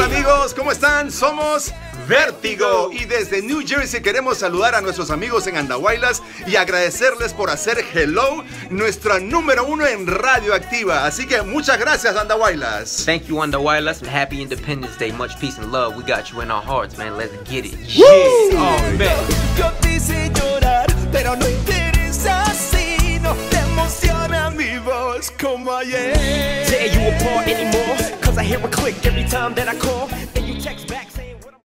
amigos, ¿cómo están? Somos Vértigo y desde New Jersey queremos saludar a nuestros amigos en Andahuaylas y agradecerles por hacer Hello nuestra número uno en radioactiva. Así que muchas gracias Andahuaylas. Thank you, Andahuaylas, and happy Independence Day. Much peace and love. We got you in our hearts, man. Let's get it. Yeah. Oh, man. Yo te hice llorar, pero no interesa si no te emociona mi voz como ayer. Tear you apart anymore, time that I call.